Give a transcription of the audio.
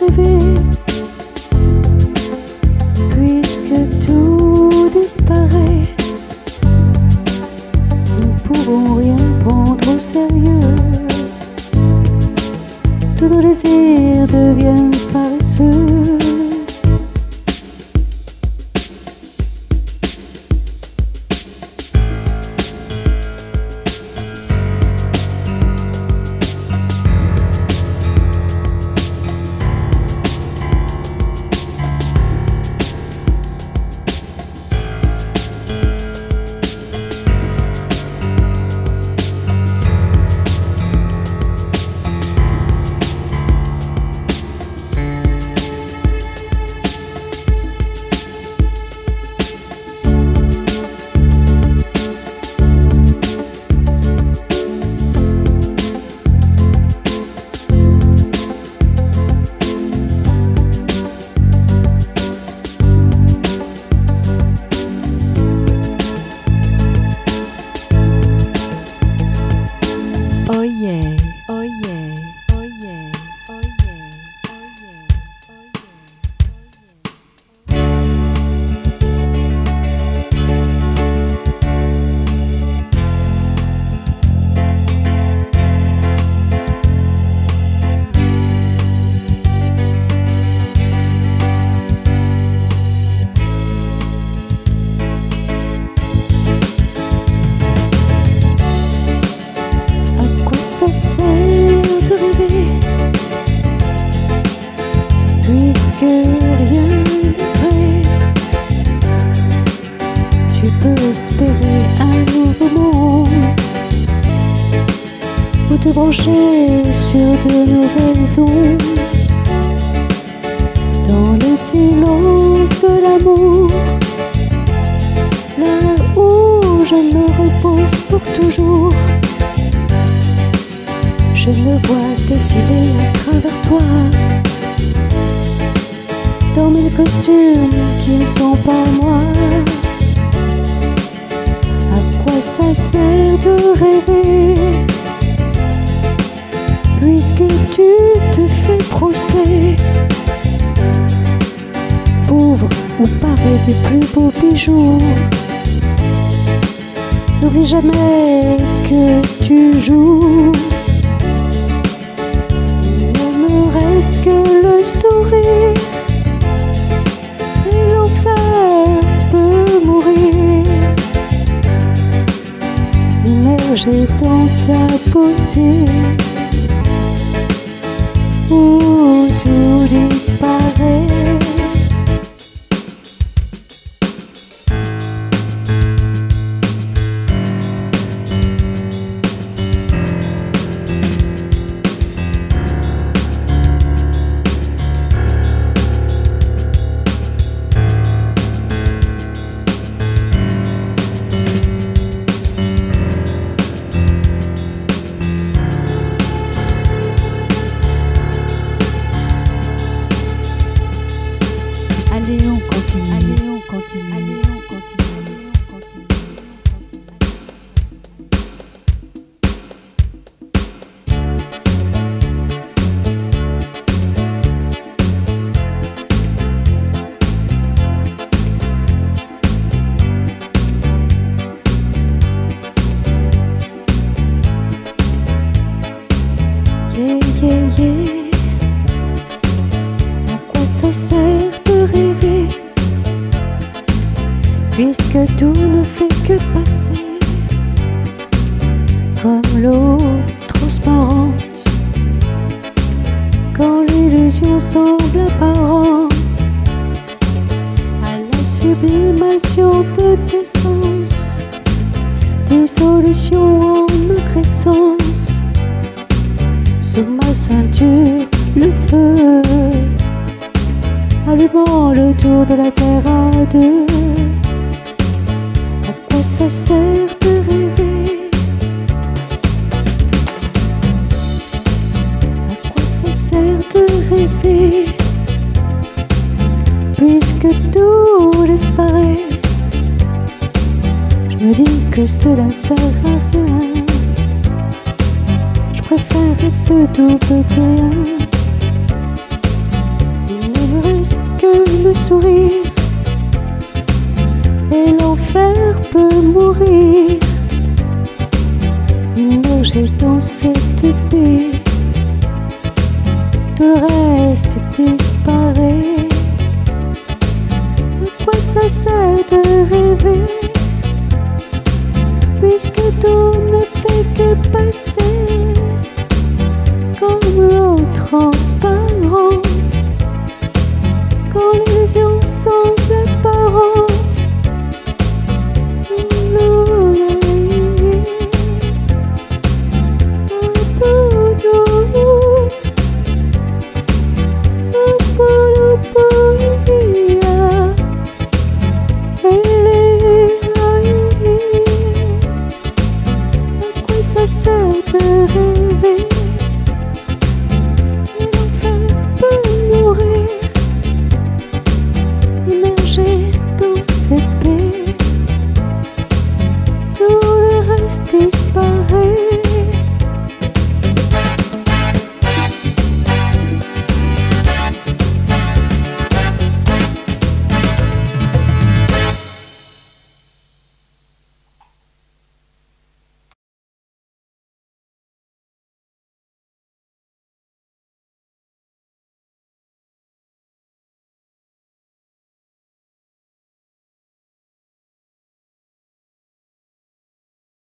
rêver dans le silence de l'amour, là où je me repose pour toujours. Je me vois défiler à travers toi dans mes costumes qui ne sont pas moi. À quoi ça sert de rêver? Puisque tu te fais procès? Pauvre ou paré des plus beaux bijoux. N'oublie jamais que tu joues. Il ne me reste que le sourire. Et l'enfer peut mourir. Immergé dans ta beauté. Où Puisque tout ne fait que passer Comme l'eau transparente Quand l'illusion semble apparente À la sublimation de tes Dissolution en notre essence sur ma ceinture le feu, allumant le tour de la terre à deux. Ça sert de rêver À quoi ça sert de rêver? Puisque tout disparaît, je me dis que cela ne sert à rien. Je préfère être ce double de rien. Il ne me reste que le sourire. Et l'enfer peut mourir. Immergé dans cette paix. Tout reste disparaît. À quoi ça sert de rêver? Puisque tout ne fait que passer comme l'eau transparente quand l'illusion semble apparente.